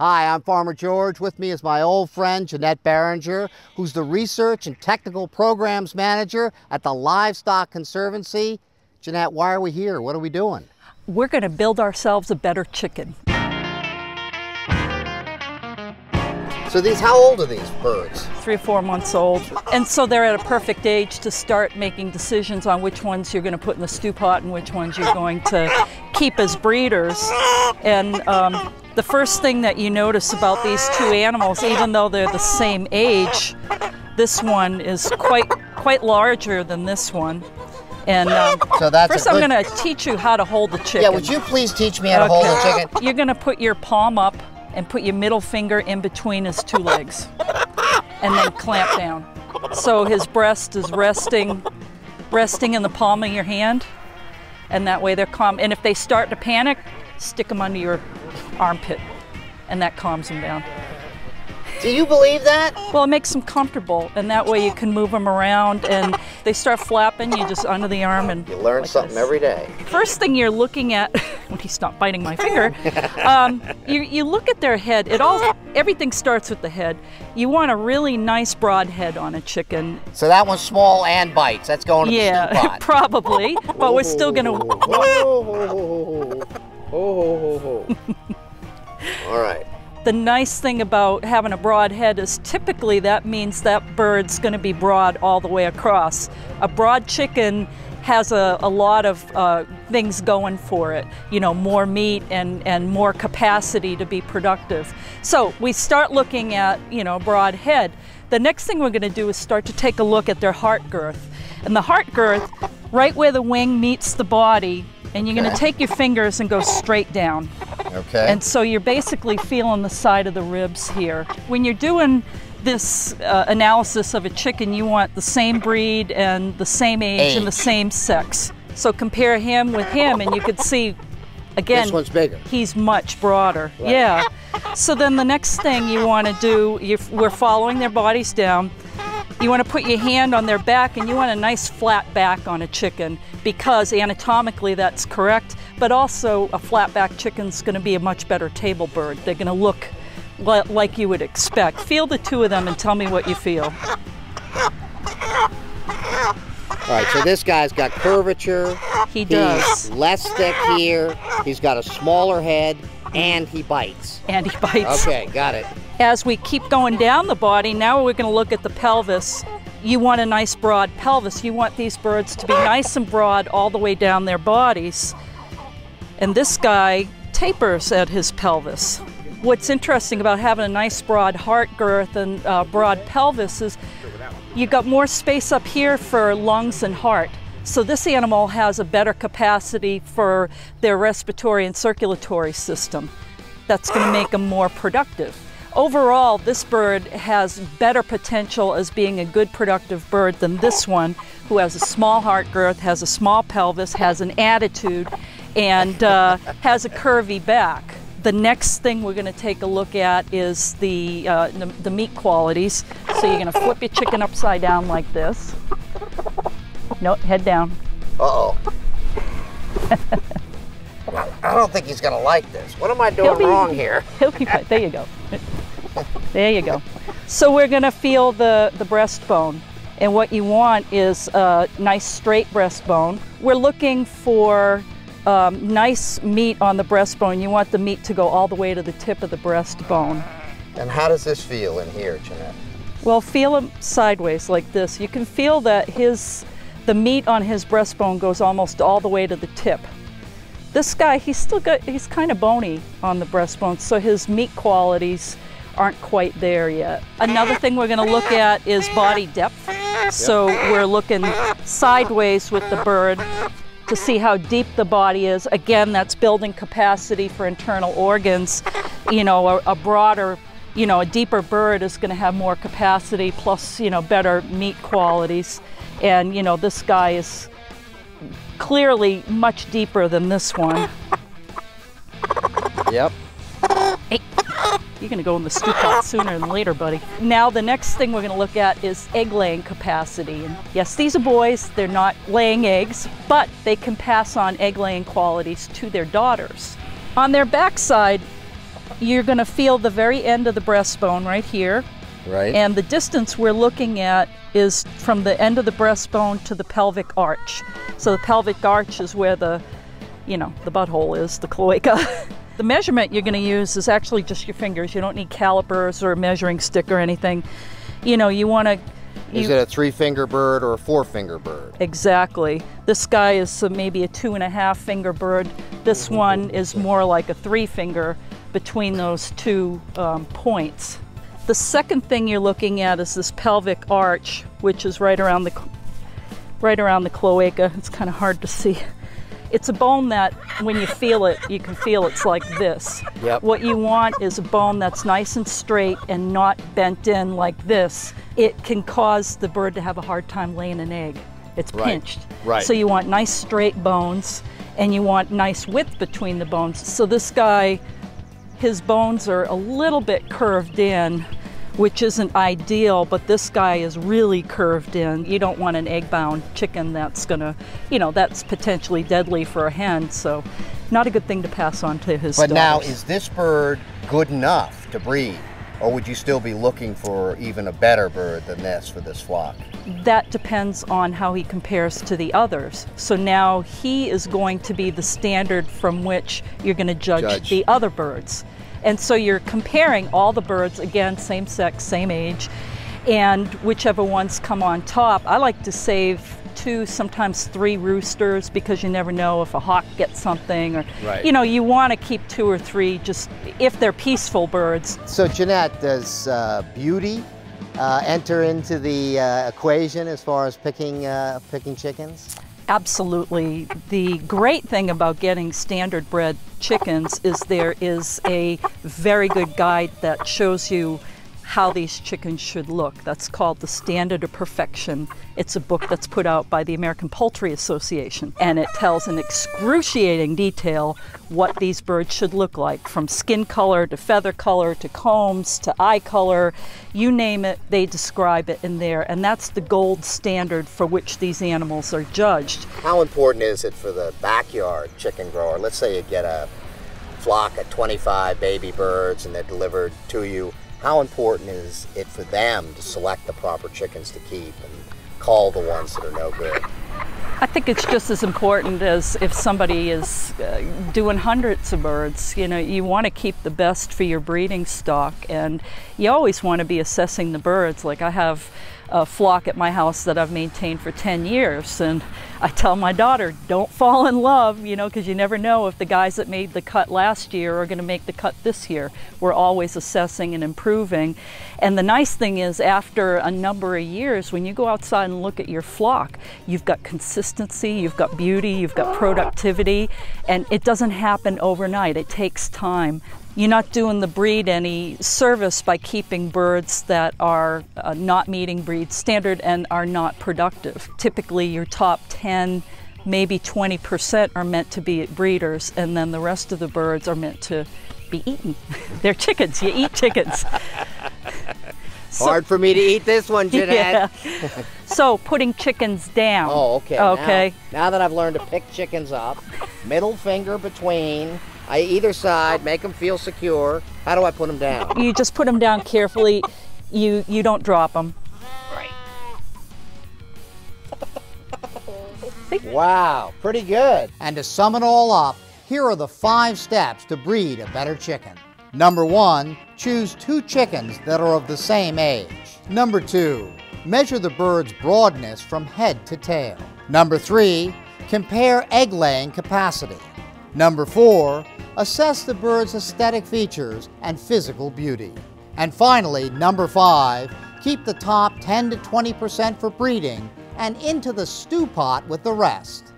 Hi, I'm Farmer George. With me is my old friend Jeannette Beranger, who's the Research and Technical Programs Manager at the Livestock Conservancy. Jeannette, why are we here? What are we doing? We're going to build ourselves a better chicken. So these, how old are these birds? Three or four months old. And so they're at a perfect age to start making decisions on which ones you're going to put in the stew pot and which ones you're going to keep as breeders. And um, the first thing that you notice about these two animals, even though they're the same age, this one is quite quite larger than this one. And um, So that's first, I'm going to teach you how to hold the chicken. Yeah, would you please teach me how to hold the chicken? You're gonna put your palm up and put your middle finger in between his two legs and then clamp down. So his breast is resting resting in the palm of your hand and that way they're calm. And if they start to panic, stick them under your armpit and that calms them down. Do you believe that? Well, it makes them comfortable and that way you can move them around and they start flapping, you just under the arm and You learn like something this. every day. First thing you're looking at when he stopped biting my finger, um, you, you look at their head. It all everything starts with the head. You want a really nice broad head on a chicken. So that one's small and bites. That's going to the Yeah, pot. probably. But we're still gonna. All right. The nice thing about having a broad head is typically that means that bird's going to be broad all the way across. A broad chicken has a, a lot of uh, things going for it, you know, more meat and, and more capacity to be productive. So we start looking at, you know, broad head. The next thing we're going to do is start to take a look at their heart girth. And the heart girth, right where the wing meets the body, and you're going to take your fingers and go straight down. Okay. And so you're basically feeling the side of the ribs here. When you're doing this uh, analysis of a chicken, you want the same breed and the same age, and the same sex. So compare him with him, and you could see, again, this one's bigger. he's much broader. Yeah. So then the next thing you want to do, we're following their bodies down. You want to put your hand on their back and you want a nice flat back on a chicken because anatomically that's correct, but also a flat back chicken's going to be a much better table bird. They're going to look li- like you would expect. Feel the two of them and tell me what you feel. All right, so this guy's got curvature. He does. He's less thick here. He's got a smaller head, and he bites. And he bites. Okay, got it. As we keep going down the body, now we're going to look at the pelvis. You want a nice broad pelvis. You want these birds to be nice and broad all the way down their bodies. And this guy tapers at his pelvis. What's interesting about having a nice broad heart girth and uh, broad pelvis is you've got more space up here for lungs and heart. So this animal has a better capacity for their respiratory and circulatory system. That's going to make them more productive. Overall, this bird has better potential as being a good productive bird than this one, who has a small heart girth, has a small pelvis, has an attitude, and uh, has a curvy back. The next thing we're going to take a look at is the, uh, the, the meat qualities. So you're going to flip your chicken upside down like this. No, head down. Uh oh. I don't think he's gonna like this. What am I doing be- wrong here? He'll be fine. There you go. There you go. So we're going to feel the, the breastbone. And what you want is a nice straight breastbone. We're looking for um, nice meat on the breastbone. You want the meat to go all the way to the tip of the breastbone. And how does this feel in here, Jeannette? Well, feel him sideways like this. You can feel that his the meat on his breastbone goes almost all the way to the tip. This guy, he's still got he's kind of bony on the breastbone, so his meat qualities aren't quite there yet. Another thing we're going to look at is body depth. So we're looking sideways with the bird to see how deep the body is. Again, that's building capacity for internal organs. You know, a, a broader, you know, a deeper bird is going to have more capacity plus, you know, better meat qualities. And, you know, this guy is clearly much deeper than this one. Yep. Hey, you're going to go in the stew pot sooner than later, buddy. Now, the next thing we're going to look at is egg laying capacity. And yes, these are boys, they're not laying eggs, but they can pass on egg laying qualities to their daughters. On their backside, You're going to feel the very end of the breastbone right here. Right. And the distance we're looking at is from the end of the breastbone to the pelvic arch. So the pelvic arch is where the, you know, the butthole is, the cloaca. the measurement you're going to use is actually just your fingers. You don't need calipers or a measuring stick or anything. You know, you want to. Is it a three finger bird or a four finger bird? Exactly. This guy is maybe a two and a half finger bird. This one is more like a three finger between those two um, points. The second thing you're looking at is this pelvic arch, which is right around the right around the cloaca. It's kind of hard to see. It's a bone that when you feel it, you can feel it's like this. Yep. What you want is a bone that's nice and straight and not bent in like this. It can cause the bird to have a hard time laying an egg. It's Right. pinched. Right. So you want nice straight bones and you want nice width between the bones. So this guy, his bones are a little bit curved in, which isn't ideal, but this guy is really curved in. You don't want an egg bound chicken that's gonna, you know, that's potentially deadly for a hen. So, not a good thing to pass on to his But now, is this bird good enough to breed? Or would you still be looking for even a better bird than this for this flock? that depends on how he compares to the others. So now he is going to be the standard from which you're going to judge, Judge. the other birds. And so you're comparing all the birds, again, same sex, same age, and whichever ones come on top. I like to save two, sometimes three roosters because you never know if a hawk gets something or, Right. you know, you want to keep two or three just if they're peaceful birds. So, Jeannette, does uh, beauty uh, enter into the uh, equation as far as picking uh, picking chickens? Absolutely. The great thing about getting standard bred chickens is there is a very good guide that shows you how these chickens should look. That's called The Standard of Perfection. It's a book that's put out by the American Poultry Association, and it tells in excruciating detail what these birds should look like from skin color to feather color to combs to eye color. You name it, they describe it in there, and that's the gold standard for which these animals are judged. How important is it for the backyard chicken grower? Let's say you get a flock of 25 baby birds and they're delivered to you. How important is it for them to select the proper chickens to keep and call the ones that are no good? I think it's just as important as if somebody is uh, doing hundreds of birds. You know, you want to keep the best for your breeding stock, and you always want to be assessing the birds. Like I have a flock at my house that I've maintained for 10 years, and I tell my daughter, don't fall in love, you know, because you never know if the guys that made the cut last year are going to make the cut this year. We're always assessing and improving. And the nice thing is, after a number of years, when you go outside and look at your flock, you've got consistency, you've got beauty, you've got productivity, and it doesn't happen overnight. It takes time. You're not doing the breed any service by keeping birds that are uh, not meeting breed standard and are not productive. Typically, your top 10, maybe 20% are meant to be breeders, and then the rest of the birds are meant to be eaten. They're chickens. You eat chickens. Hard for me to eat this one, Jeannette. Yeah. so putting chickens down. Oh, okay. Okay. Now, now that I've learned to pick chickens up, middle finger between, I either side, make them feel secure. How do I put them down? You just put them down carefully. You you don't drop them. Right. Wow, pretty good. And to sum it all up, here are the five steps to breed a better chicken. Number one, choose two chickens that are of the same age. Number two, measure the bird's broadness from head to tail. Number three, compare egg laying capacity. Number four, assess the bird's aesthetic features and physical beauty. And finally, number five, keep the top 10 to 20% for breeding and into the stew pot with the rest.